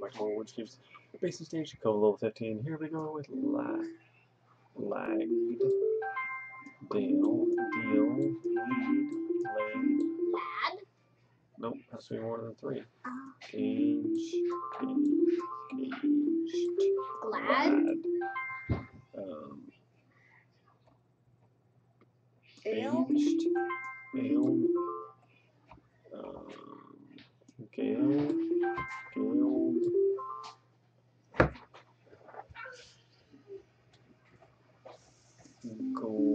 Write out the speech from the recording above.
Maximum which gives the basic stage Cove level 15. Here we go with lag, lagged, deal, deal, lead, laid. Lad. Nope, has to be more than three. Uh, cage, caged, glad. lad, um, aged, ale, um, gale, 不够